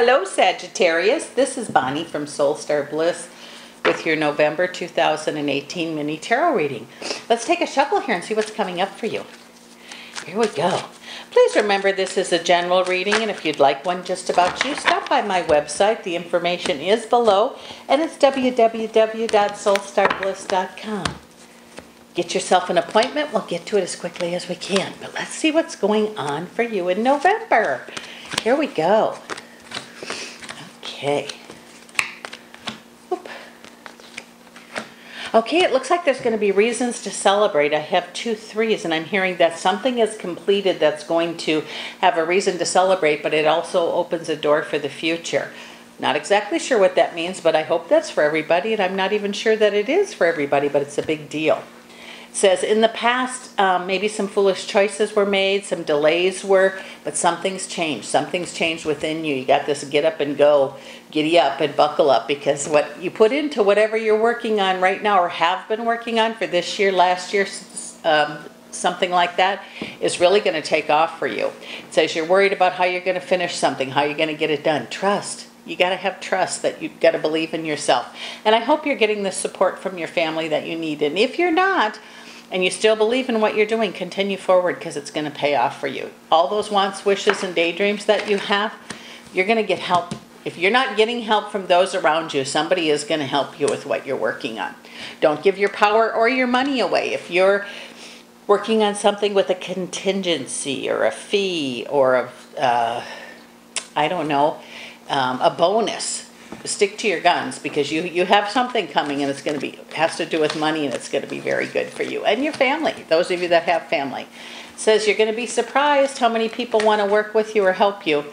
Hello, Sagittarius. This is Bonnie from Soul Star Bliss with your November 2018 mini tarot reading. Let's take a shuffle here and see what's coming up for you. Here we go. Please remember this is a general reading, and if you'd like one just about you, stop by my website. The information is below, and it's www.soulstarbliss.com. Get yourself an appointment. We'll get to it as quickly as we can. But let's see what's going on for you in November. Here we go. Okay. Oop. Okay, it looks like there's going to be reasons to celebrate. I have two threes, and I'm hearing that something is completed that's going to have a reason to celebrate, but it also opens a door for the future. Not exactly sure what that means, but I hope that's for everybody, and I'm not even sure that it is for everybody, but it's a big deal says in the past um, maybe some foolish choices were made some delays were but something's changed. Something's changed within you. You got this get up and go giddy up and buckle up because what you put into whatever you're working on right now or have been working on for this year last year um, something like that is really going to take off for you. It says you're worried about how you're going to finish something how you're going to get it done. Trust you got to have trust that you've got to believe in yourself and i hope you're getting the support from your family that you need and if you're not and you still believe in what you're doing, continue forward because it's going to pay off for you. All those wants, wishes, and daydreams that you have, you're going to get help. If you're not getting help from those around you, somebody is going to help you with what you're working on. Don't give your power or your money away. If you're working on something with a contingency or a fee or a, uh, I don't know, um, a bonus, stick to your guns because you you have something coming and it's going to be has to do with money and it's going to be very good for you and your family. Those of you that have family says you're going to be surprised how many people want to work with you or help you.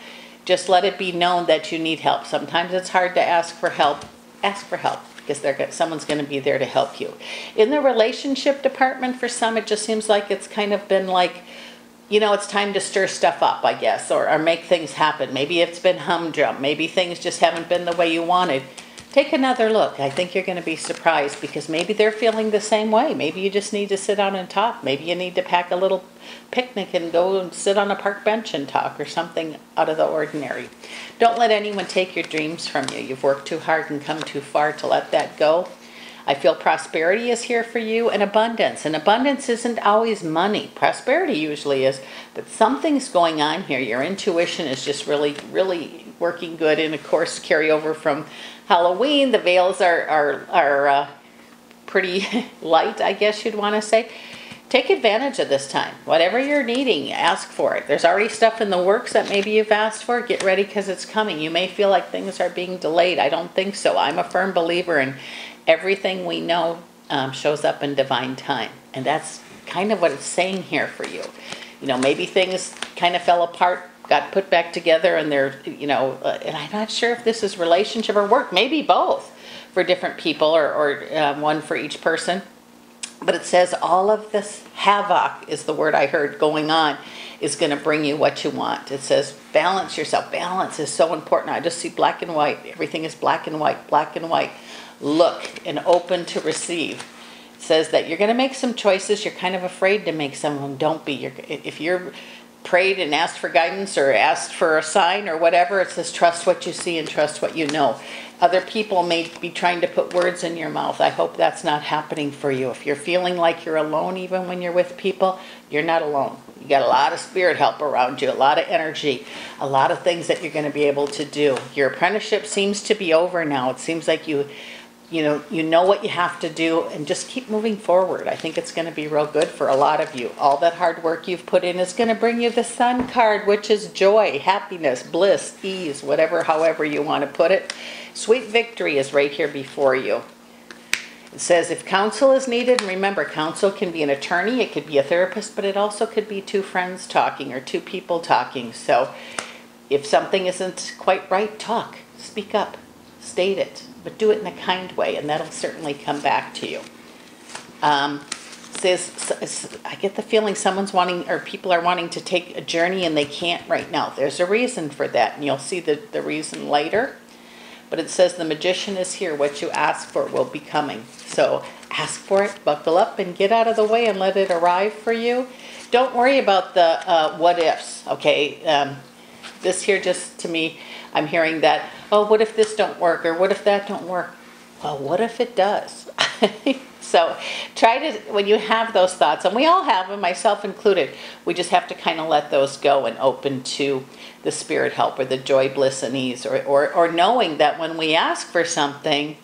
Just let it be known that you need help. Sometimes it's hard to ask for help. Ask for help because they're someone's going to be there to help you. In the relationship department for some it just seems like it's kind of been like you know, it's time to stir stuff up, I guess, or, or make things happen. Maybe it's been humdrum. Maybe things just haven't been the way you wanted. Take another look. I think you're going to be surprised because maybe they're feeling the same way. Maybe you just need to sit down and talk. Maybe you need to pack a little picnic and go and sit on a park bench and talk or something out of the ordinary. Don't let anyone take your dreams from you. You've worked too hard and come too far to let that go. I feel prosperity is here for you and abundance. And abundance isn't always money. Prosperity usually is, but something's going on here. Your intuition is just really, really working good. And of course, carry over from Halloween. The veils are, are, are uh, pretty light, I guess you'd want to say. Take advantage of this time. Whatever you're needing, ask for it. There's already stuff in the works that maybe you've asked for. Get ready because it's coming. You may feel like things are being delayed. I don't think so. I'm a firm believer in everything we know um, shows up in divine time. And that's kind of what it's saying here for you. You know, maybe things kind of fell apart, got put back together, and they're, you know, uh, and I'm not sure if this is relationship or work, maybe both for different people or, or um, one for each person. But it says all of this havoc is the word I heard going on is going to bring you what you want. It says balance yourself. Balance is so important. I just see black and white. Everything is black and white, black and white look and open to receive. It says that you're going to make some choices. You're kind of afraid to make some of them. Don't be. You're, if you're prayed and asked for guidance or asked for a sign or whatever, it says trust what you see and trust what you know. Other people may be trying to put words in your mouth. I hope that's not happening for you. If you're feeling like you're alone, even when you're with people, you're not alone. You got a lot of spirit help around you, a lot of energy, a lot of things that you're going to be able to do. Your apprenticeship seems to be over now. It seems like you you know, you know what you have to do and just keep moving forward. I think it's going to be real good for a lot of you. All that hard work you've put in is going to bring you the sun card, which is joy, happiness, bliss, ease, whatever, however you want to put it. Sweet victory is right here before you. It says if counsel is needed, remember, counsel can be an attorney, it could be a therapist, but it also could be two friends talking or two people talking. So if something isn't quite right, talk, speak up, state it but do it in a kind way, and that'll certainly come back to you. Um, says, I get the feeling someone's wanting, or people are wanting to take a journey and they can't right now. There's a reason for that, and you'll see the, the reason later. But it says the magician is here. What you ask for will be coming. So ask for it, buckle up, and get out of the way and let it arrive for you. Don't worry about the uh, what ifs, okay? Um, this here just to me I'm hearing that, oh, what if this don't work, or what if that don't work? Well, what if it does? So try to, when you have those thoughts, and we all have them, myself included, we just have to kind of let those go and open to the spirit help or the joy, bliss, and ease, or, or, or knowing that when we ask for something,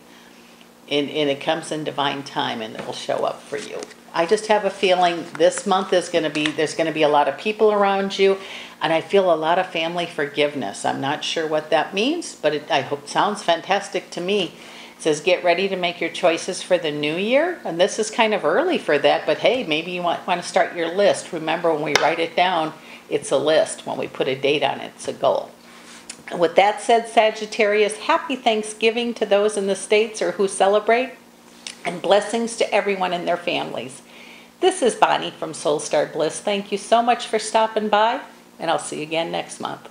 and, and it comes in divine time and it'll show up for you. I just have a feeling this month is going to be, there's going to be a lot of people around you, and I feel a lot of family forgiveness. I'm not sure what that means, but it, I hope sounds fantastic to me. It says get ready to make your choices for the new year, and this is kind of early for that, but hey, maybe you want, want to start your list. Remember, when we write it down, it's a list. When we put a date on it, it's a goal. With that said, Sagittarius, happy Thanksgiving to those in the States or who celebrate, and blessings to everyone and their families. This is Bonnie from Soul Star Bliss. Thank you so much for stopping by, and I'll see you again next month.